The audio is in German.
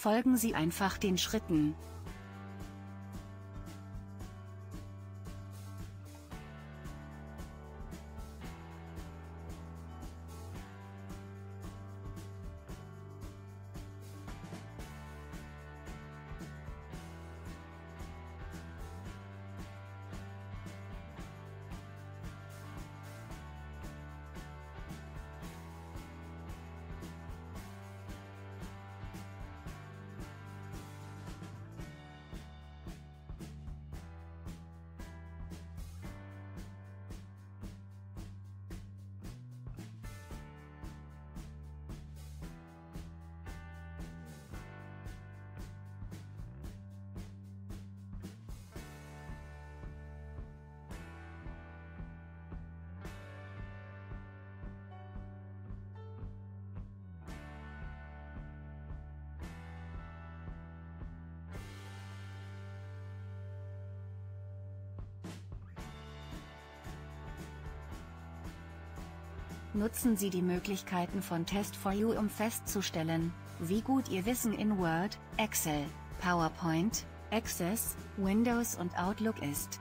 Folgen Sie einfach den Schritten. Nutzen Sie die Möglichkeiten von Test4U um festzustellen, wie gut Ihr Wissen in Word, Excel, PowerPoint, Access, Windows und Outlook ist.